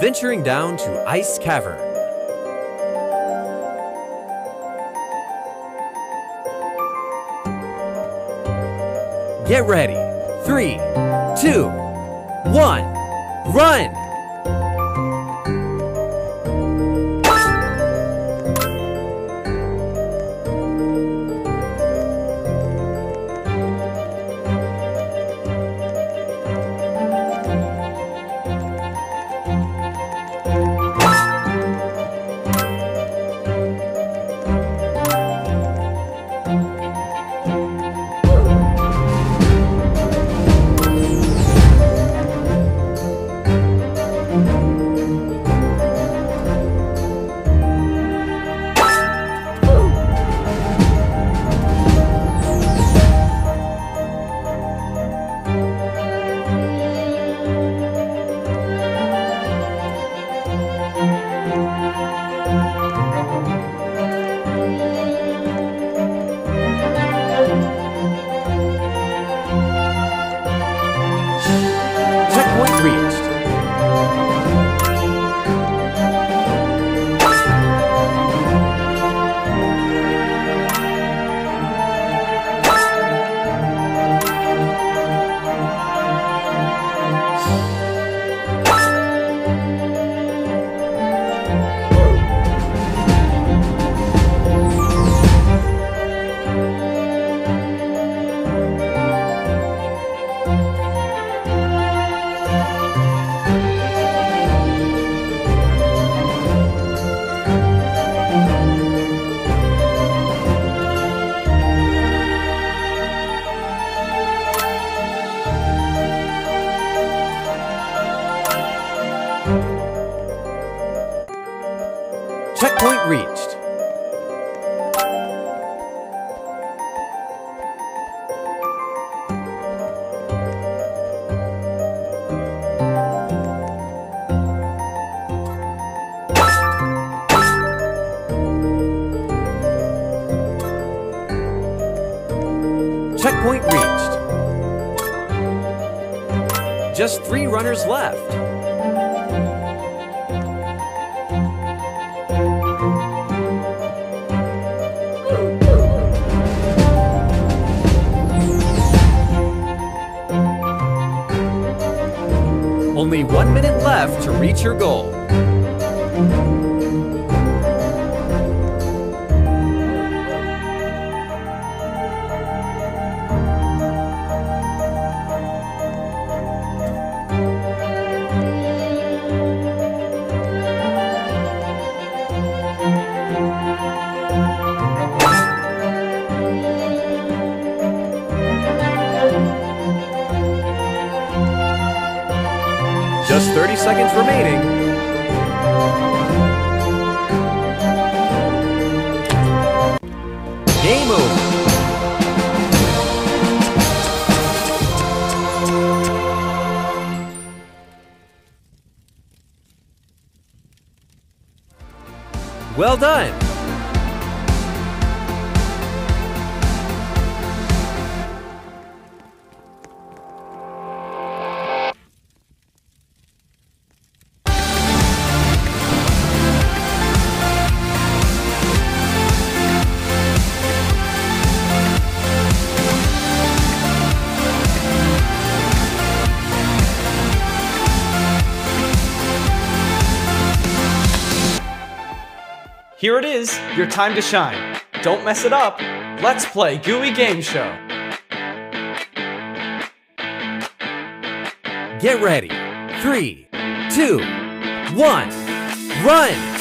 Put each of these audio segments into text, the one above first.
venturing down to Ice Cavern. Get ready. Three, two, one, run! Checkpoint reached. Checkpoint reached. Just three runners left. Only one minute left to reach your goal. Seconds remaining. Game over. Well done. Here it is, your time to shine. Don't mess it up. Let's play Gooey Game Show. Get ready. Three, two, one, run!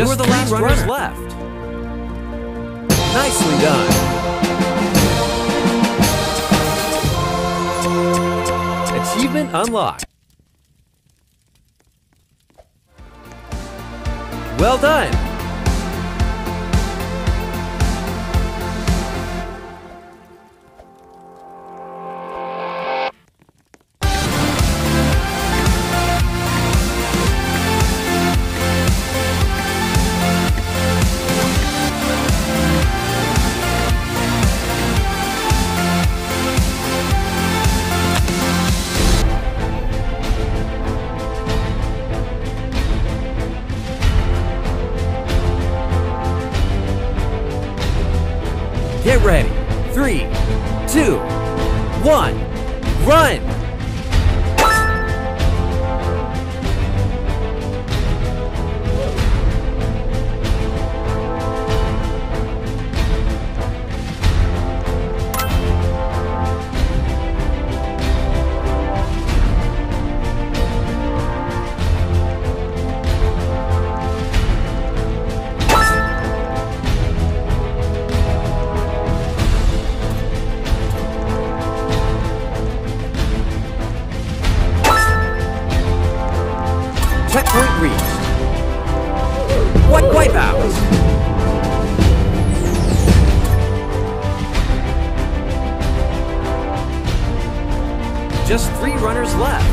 Just Who are the last runners runner? left. Nicely done. Achievement unlocked. Well done. Get ready. Three, two, one, run! Just three runners left.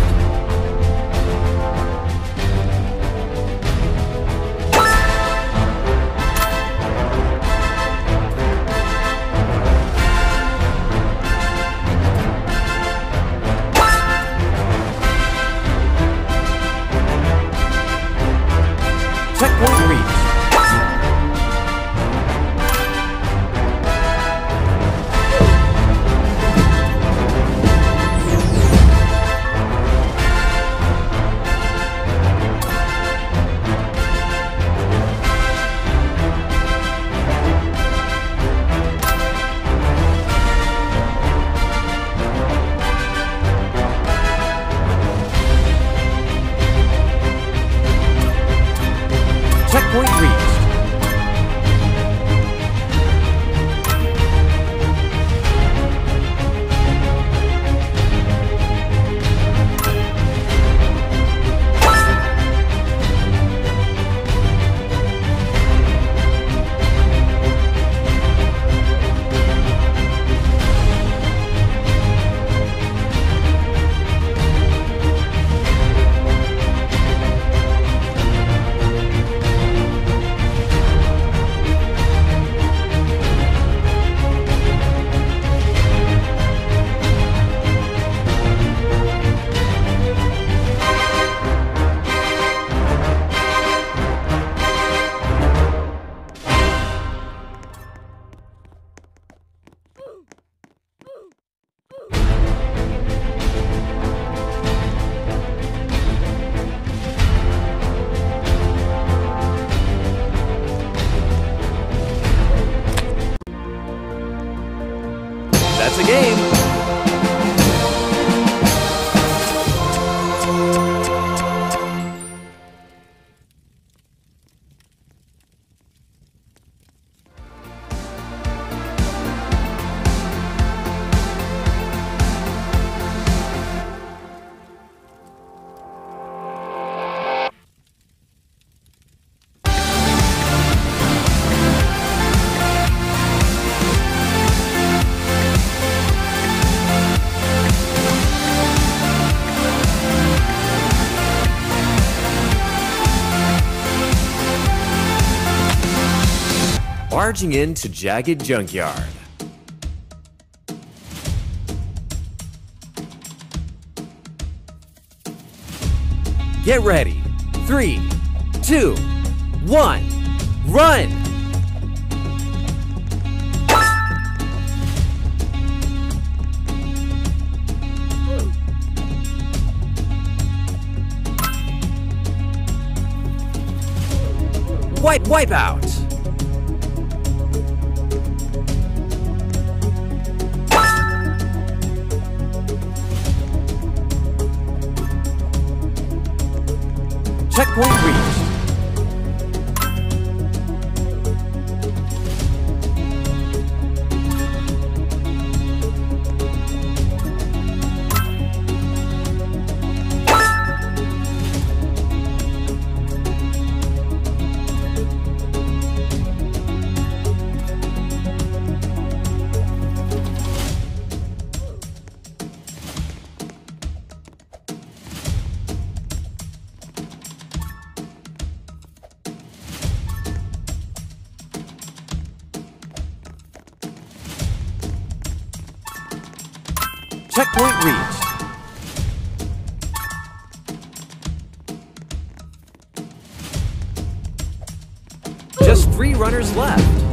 Checkpoint That's charging into Jagged Junkyard. Get ready. Three, two, one, run! Wipe, wipe out! Checkpoint Checkpoint reached. Just three runners left.